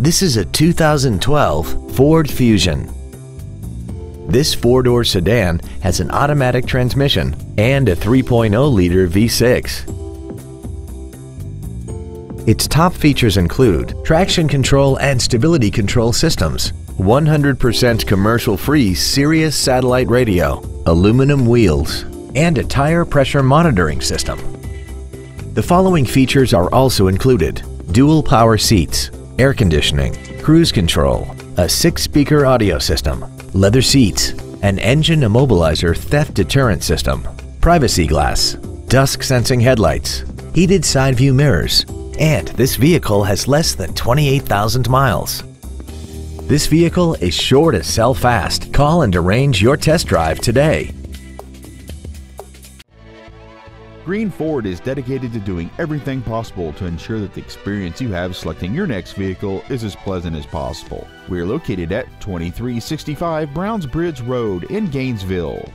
This is a 2012 Ford Fusion. This four-door sedan has an automatic transmission and a 3.0-liter V6. Its top features include traction control and stability control systems, 100% commercial-free Sirius satellite radio, aluminum wheels, and a tire pressure monitoring system. The following features are also included. Dual power seats, air conditioning, cruise control, a six-speaker audio system, leather seats, an engine immobilizer theft deterrent system, privacy glass, dusk sensing headlights, heated side view mirrors, and this vehicle has less than 28,000 miles. This vehicle is sure to sell fast. Call and arrange your test drive today. Greene Ford is dedicated to doing everything possible to ensure that the experience you have selecting your next vehicle is as pleasant as possible. We are located at 2365 Browns Bridge Road in Gainesville.